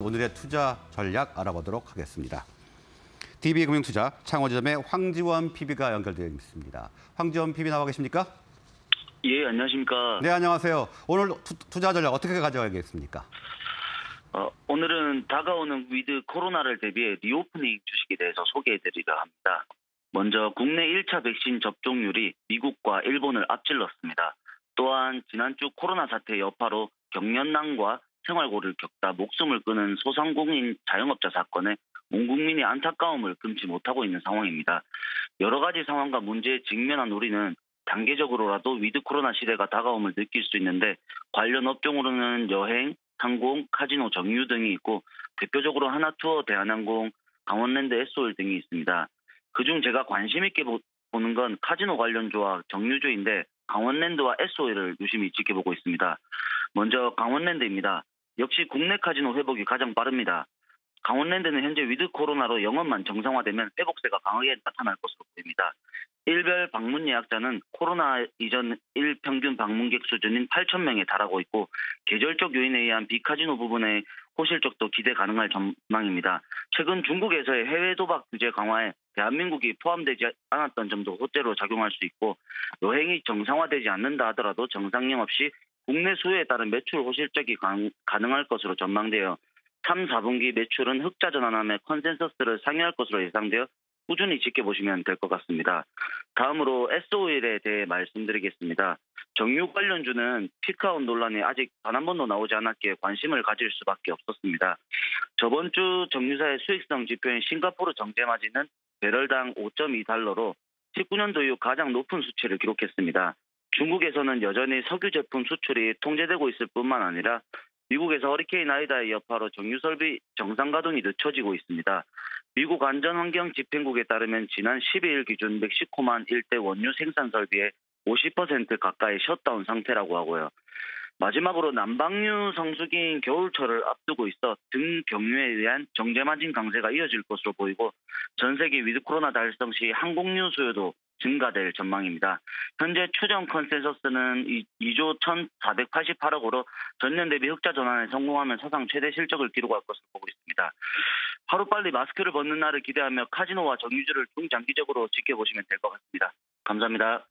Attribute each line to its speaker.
Speaker 1: 오늘의 투자 전략 알아보도록 하겠습니다. DB금융투자 창원지점의 황지원 PB가 연결되어 있습니다. 황지원 PB 나와 계십니까?
Speaker 2: 예, 안녕하십니까.
Speaker 1: 네, 안녕하세요. 오늘 투, 자 전략 어떻게 가져가겠습니까?
Speaker 2: 어, 오늘은 다가오는 위드 코로나를 대비해 리오프닝 주식에 대해서 소개해드리려 합니다. 먼저 국내 1차 백신 접종률이 미국과 일본을 앞질렀습니다. 또한 지난주 코로나 사태 여파로 경영난과 생활고를 겪다 목숨을 끊은 소상공인 자영업자 사건에 온 국민이 안타까움을 금치 못하고 있는 상황입니다. 여러 가지 상황과 문제에 직면한 우리는 단계적으로라도 위드 코로나 시대가 다가옴을 느낄 수 있는데 관련 업종으로는 여행, 항공, 카지노, 정유 등이 있고 대표적으로 하나투어, 대한항공, 강원랜드, S-Oil 등이 있습니다. 그중 제가 관심 있게 보는 건 카지노 관련주와 정유주인데 강원랜드와 S-Oil을 유심히 지켜보고 있습니다. 먼저 강원랜드입니다. 역시 국내 카지노 회복이 가장 빠릅니다. 강원랜드는 현재 위드 코로나로 영업만 정상화되면 회복세가 강하게 나타날 것으로 보입니다. 일별 방문 예약자는 코로나 이전 일 평균 방문객 수준인 8천 명에 달하고 있고 계절적 요인에 의한 비카지노 부분의 호실적도 기대 가능할 전망입니다. 최근 중국에서의 해외 도박 규제 강화에 대한민국이 포함되지 않았던 점도 호재로 작용할 수 있고 여행이 정상화되지 않는다 하더라도 정상 영업 시 국내 수요에 따른 매출 호실적이 가능할 것으로 전망되어 3, 4분기 매출은 흑자 전환함에 컨센서스를 상회할 것으로 예상되어 꾸준히 지켜보시면 될 것 같습니다. 다음으로 S-Oil에 대해 말씀드리겠습니다. 정유 관련주는 피크아웃 논란이 아직 단 한 번도 나오지 않았기에 관심을 가질 수밖에 없었습니다. 저번 주 정유사의 수익성 지표인 싱가포르 정제 마진은 배럴당 5.2달러로 19년도 이후 가장 높은 수치를 기록했습니다. 중국에서는 여전히 석유 제품 수출이 통제되고 있을 뿐만 아니라 미국에서 허리케인 아이다의 여파로 정유 설비 정상 가동이 늦춰지고 있습니다. 미국 안전환경 집행국에 따르면 지난 12일 기준 멕시코만 일대 원유 생산 설비의 50% 가까이 셧다운 상태라고 하고요. 마지막으로 난방유 성수기인 겨울철을 앞두고 있어 등경유에 의한 정제마진 강세가 이어질 것으로 보이고 전 세계 위드 코로나 달성 시 항공유 수요도 증가될 전망입니다. 현재 추정 컨센서스는 2조 1,488억으로 전년 대비 흑자 전환에 성공하면 사상 최대 실적을 기록할 것으로 보고 있습니다. 하루빨리 마스크를 벗는 날을 기대하며 카지노와 정유주를 중장기적으로 지켜보시면 될 것 같습니다. 감사합니다.